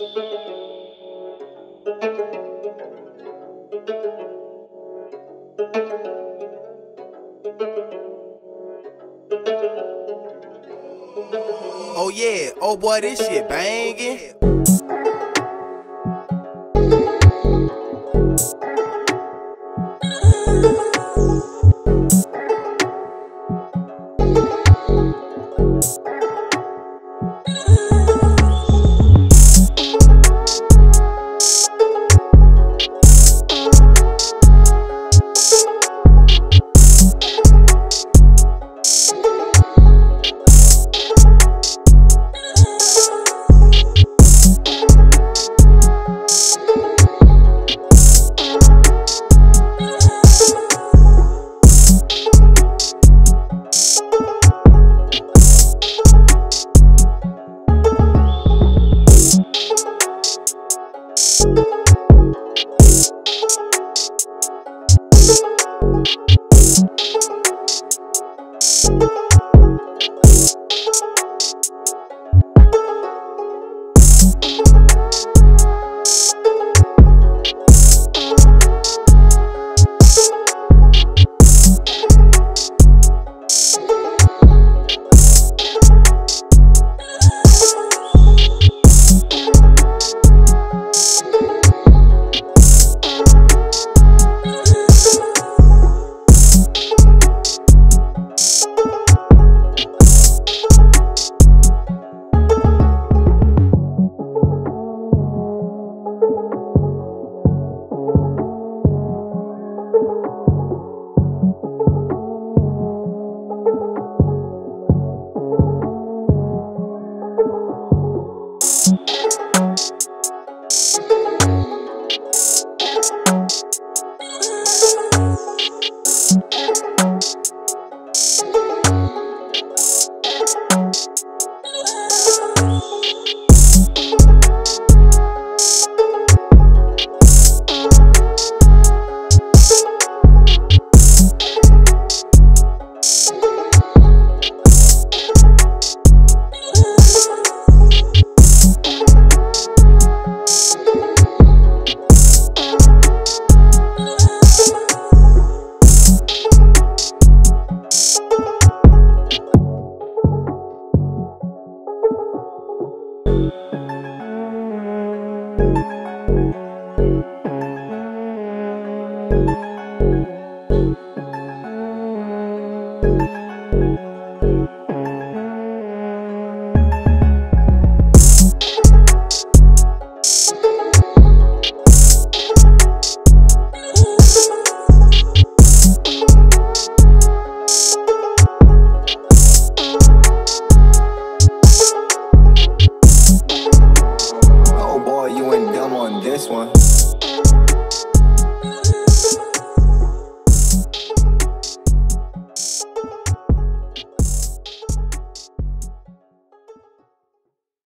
Oh yeah, oh boy, this shit banging. Thank you. this one.